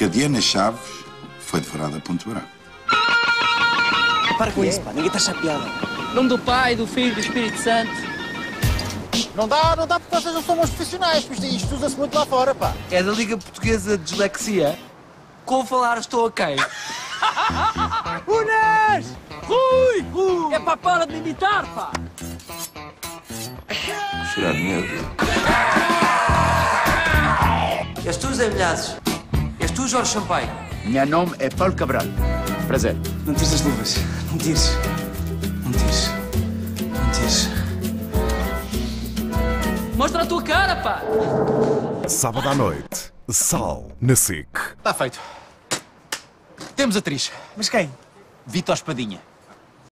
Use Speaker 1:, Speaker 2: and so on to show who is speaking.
Speaker 1: que a Diana Chaves foi devorada a Ponte Branco.
Speaker 2: Para com isso, pá. Ninguém está chapeado.
Speaker 3: Em nome do Pai, do Filho e do Espírito Santo.
Speaker 4: Não dá, não dá porque vocês não são bons profissionais, pois isto usa-se muito lá fora, pá.
Speaker 5: É da Liga Portuguesa de Dislexia. Com falar estou ok.
Speaker 3: Unas! Rui! Rui! É para para de me imitar, pá!
Speaker 5: Chorar de medo. És tu, Zé Milhazes? És tu, Jorge Sampaio?
Speaker 6: Meu nome é Paulo Cabral. Prazer.
Speaker 2: Não tires as luvas. Não tires. Não tires. Não tires.
Speaker 3: Mostra a tua cara, pá!
Speaker 7: Sábado à noite, Sal, na SIC.
Speaker 4: Está feito. Temos atriz.
Speaker 2: Mas quem?
Speaker 4: Vitor Espadinha.